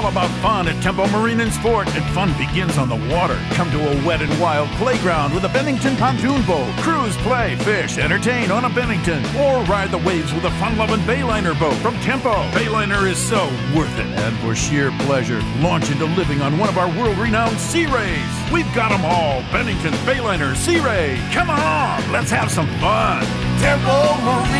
all about fun at Tempo Marine and Sport, and fun begins on the water. Come to a wet and wild playground with a Bennington pontoon boat. Cruise, play, fish, entertain on a Bennington, or ride the waves with a fun-loving Bayliner boat from Tempo. Bayliner is so worth it, and for sheer pleasure, launch into living on one of our world-renowned Sea Rays. We've got them all. Bennington, Bayliner, Sea Ray. Come on, let's have some fun. Tempo Marine